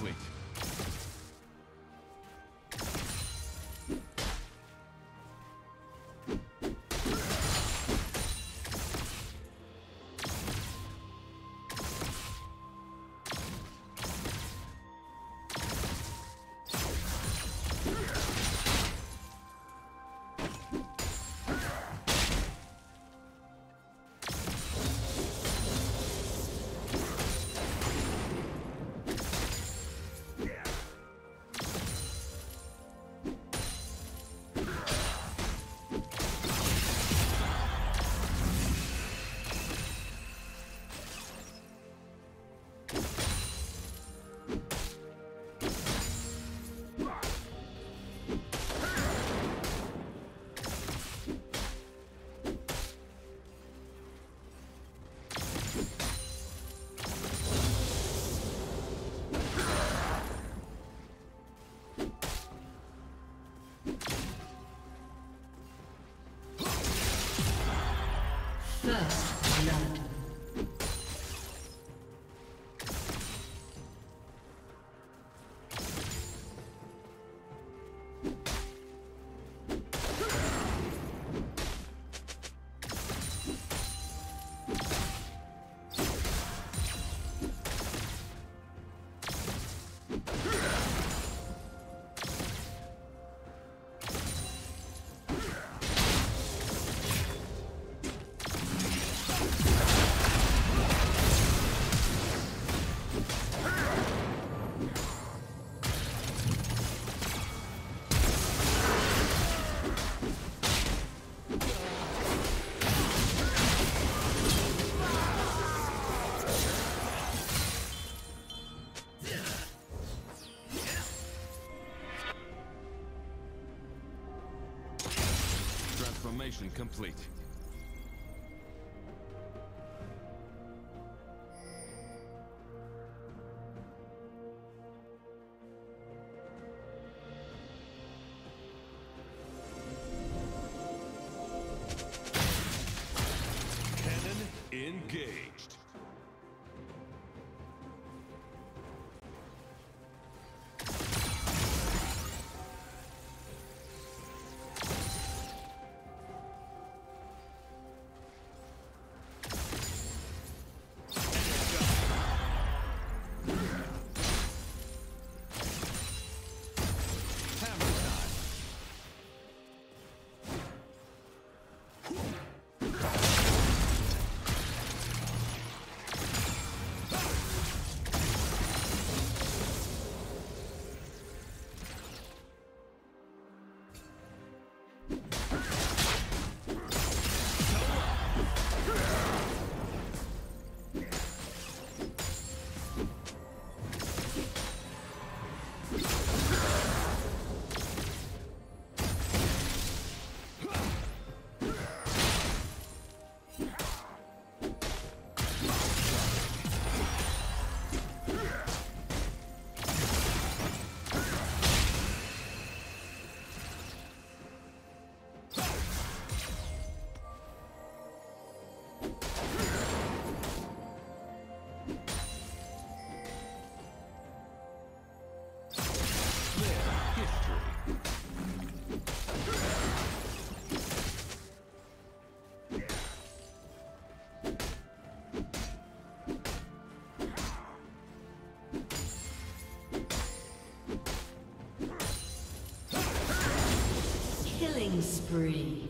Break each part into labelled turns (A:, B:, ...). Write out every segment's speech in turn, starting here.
A: complete.
B: First blood.
A: Transformation complete.
B: Killing spree.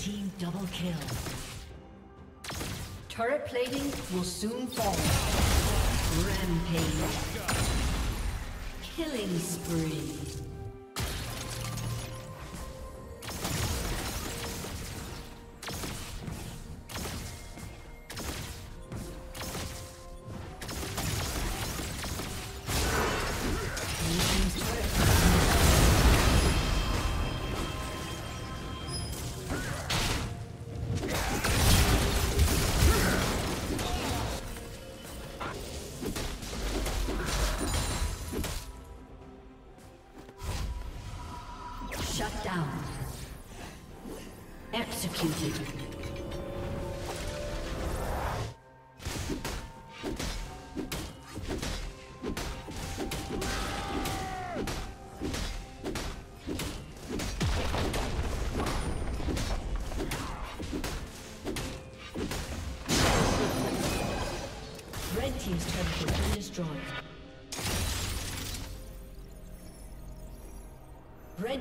B: Team double kill. Turret plating will soon fall. Rampage. Killing spree.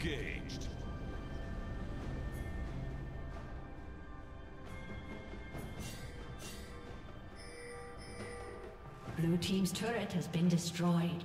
A: Engaged.
B: Blue Team's turret has been destroyed.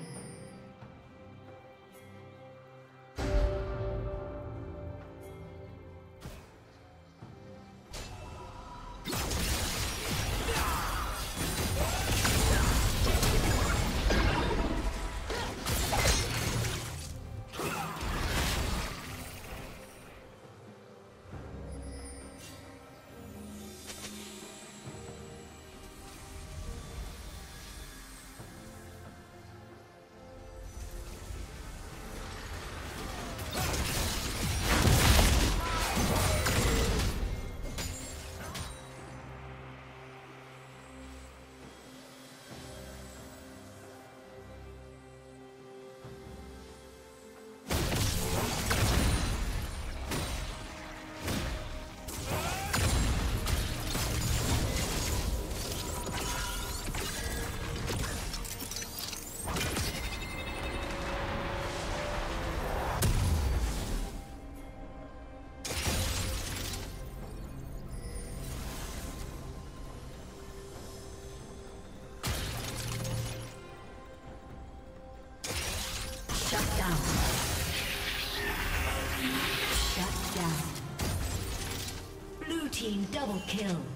B: Double kill.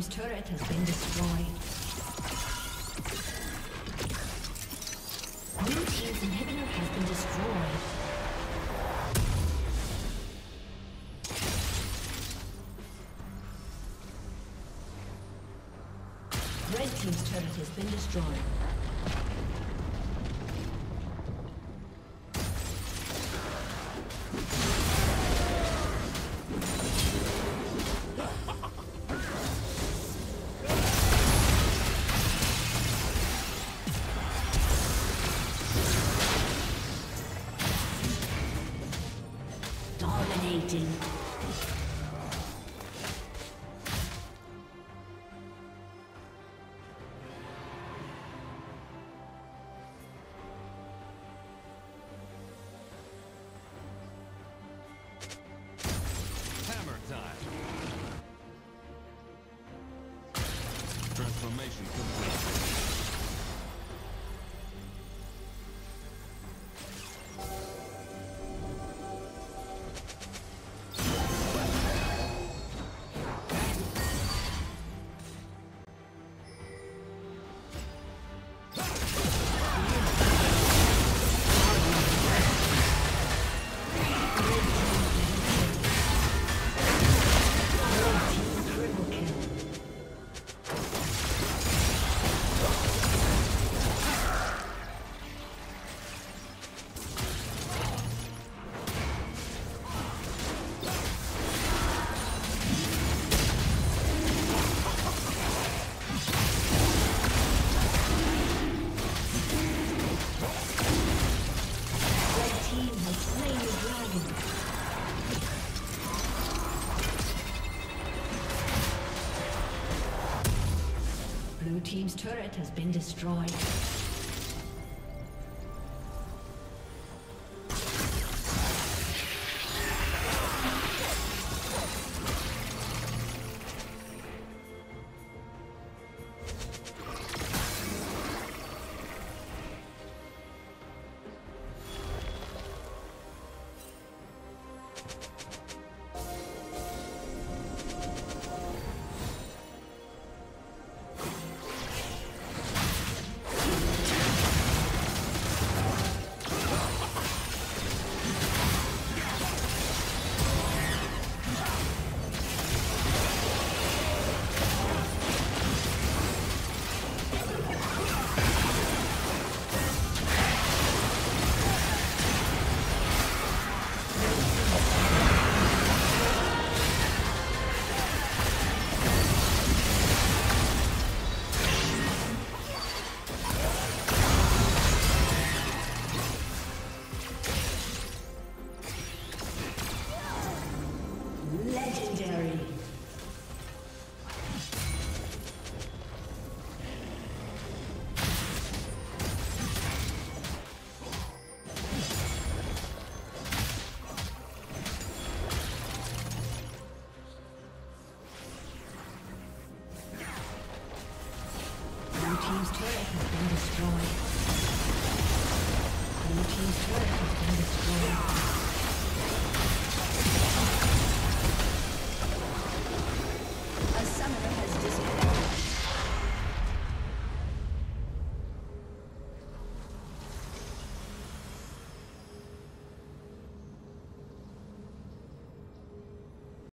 B: Team's turret has been destroyed. Blue team's inhibitor has been destroyed.
A: Hammer
B: has been destroyed. Legendary.